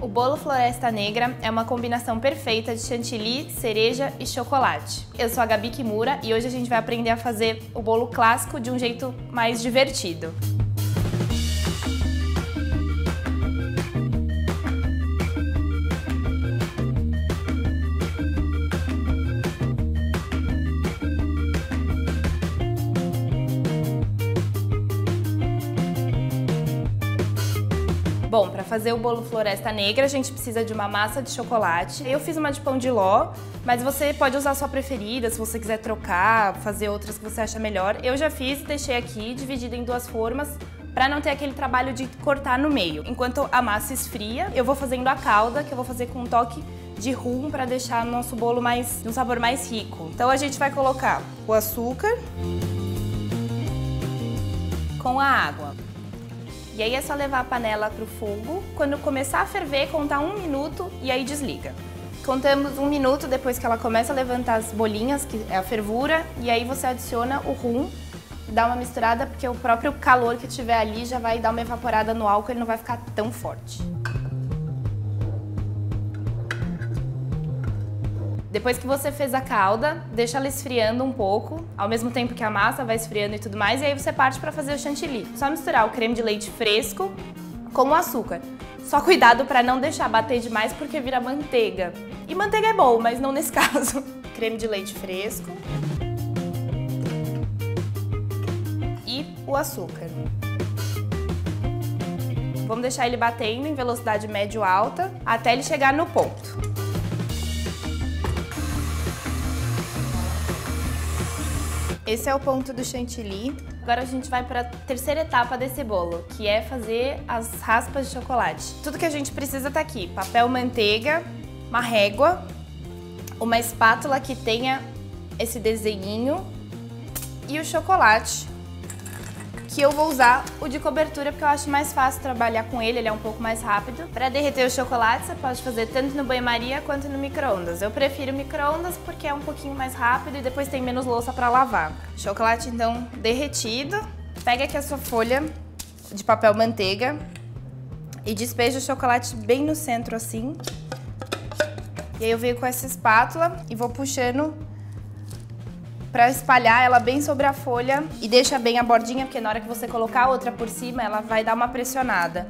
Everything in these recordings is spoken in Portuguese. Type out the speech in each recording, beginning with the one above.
O bolo Floresta Negra é uma combinação perfeita de chantilly, cereja e chocolate. Eu sou a Gabi Kimura e hoje a gente vai aprender a fazer o bolo clássico de um jeito mais divertido. Bom, para fazer o bolo Floresta Negra, a gente precisa de uma massa de chocolate. Eu fiz uma de pão de ló, mas você pode usar a sua preferida, se você quiser trocar, fazer outras que você acha melhor. Eu já fiz e deixei aqui, dividida em duas formas, para não ter aquele trabalho de cortar no meio. Enquanto a massa esfria, eu vou fazendo a calda, que eu vou fazer com um toque de rum para deixar o nosso bolo mais um sabor mais rico. Então a gente vai colocar o açúcar com a água. E aí é só levar a panela para o fogo. Quando começar a ferver, contar um minuto e aí desliga. Contamos um minuto depois que ela começa a levantar as bolinhas, que é a fervura, e aí você adiciona o rum, dá uma misturada, porque o próprio calor que tiver ali já vai dar uma evaporada no álcool, ele não vai ficar tão forte. Depois que você fez a calda, deixa ela esfriando um pouco, ao mesmo tempo que a massa vai esfriando e tudo mais, e aí você parte para fazer o chantilly. Só misturar o creme de leite fresco com o açúcar. Só cuidado para não deixar bater demais porque vira manteiga. E manteiga é bom, mas não nesse caso. creme de leite fresco. E o açúcar. Vamos deixar ele batendo em velocidade médio-alta até ele chegar no ponto. Esse é o ponto do chantilly. Agora a gente vai para a terceira etapa desse bolo, que é fazer as raspas de chocolate. Tudo que a gente precisa tá aqui: papel manteiga, uma régua, uma espátula que tenha esse desenhinho e o chocolate que eu vou usar o de cobertura porque eu acho mais fácil trabalhar com ele, ele é um pouco mais rápido. Para derreter o chocolate, você pode fazer tanto no banho-maria quanto no micro-ondas. Eu prefiro micro-ondas porque é um pouquinho mais rápido e depois tem menos louça para lavar. Chocolate então derretido. Pega aqui a sua folha de papel manteiga e despeja o chocolate bem no centro assim. E aí eu venho com essa espátula e vou puxando para espalhar ela bem sobre a folha e deixa bem a bordinha, porque na hora que você colocar a outra por cima, ela vai dar uma pressionada.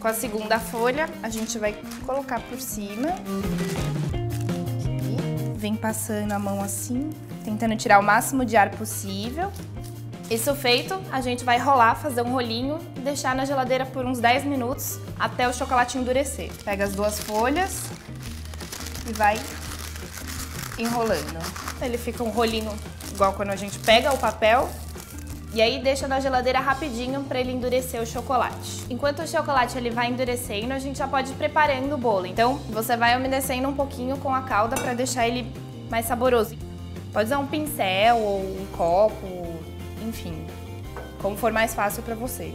Com a segunda folha, a gente vai colocar por cima. Vem passando a mão assim, tentando tirar o máximo de ar possível. Isso feito, a gente vai rolar, fazer um rolinho e deixar na geladeira por uns 10 minutos até o chocolate endurecer. Pega as duas folhas e vai enrolando. Ele fica um rolinho igual quando a gente pega o papel e aí deixa na geladeira rapidinho para ele endurecer o chocolate. Enquanto o chocolate ele vai endurecendo, a gente já pode ir preparando o bolo. Então, você vai umedecendo um pouquinho com a calda para deixar ele mais saboroso. Pode usar um pincel ou um copo, enfim, como for mais fácil para você.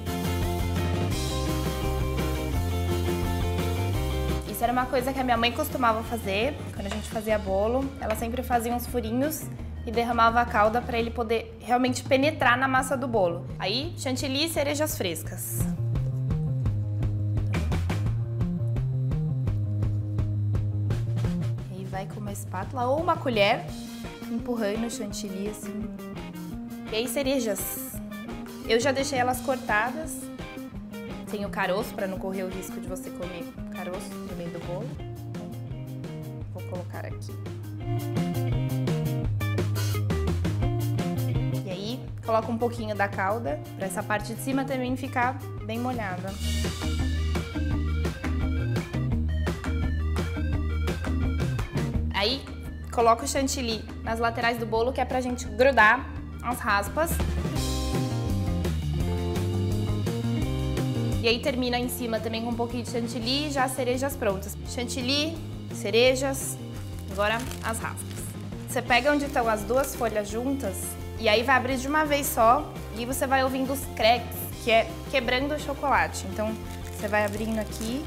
Isso era uma coisa que a minha mãe costumava fazer quando a gente fazia bolo. Ela sempre fazia uns furinhos e derramava a calda para ele poder realmente penetrar na massa do bolo. Aí, chantilly e cerejas frescas. E aí vai com uma espátula ou uma colher empurrando o chantilly assim. E aí cerejas. Eu já deixei elas cortadas tem o caroço para não correr o risco de você comer caroço no meio do bolo. Vou colocar aqui. E aí, coloca um pouquinho da calda para essa parte de cima também ficar bem molhada. Aí, coloca o chantilly nas laterais do bolo, que é pra gente grudar as raspas. E aí termina em cima também com um pouquinho de chantilly e já as cerejas prontas. Chantilly, cerejas, agora as raspas. Você pega onde estão as duas folhas juntas e aí vai abrir de uma vez só e você vai ouvindo os cracks, que é quebrando o chocolate. Então você vai abrindo aqui.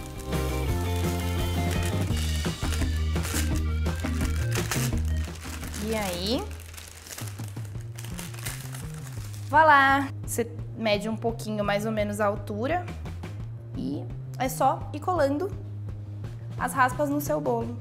E aí... Vai lá! Você mede um pouquinho mais ou menos a altura E é só ir colando as raspas no seu bolo.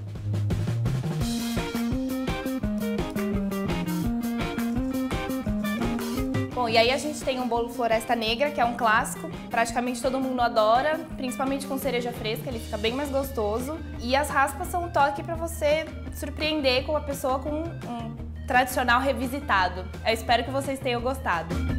Bom, e aí a gente tem um bolo Floresta Negra, que é um clássico, praticamente todo mundo adora, principalmente com cereja fresca, ele fica bem mais gostoso. E as raspas são um toque para você surpreender com a pessoa com um tradicional revisitado. Eu espero que vocês tenham gostado.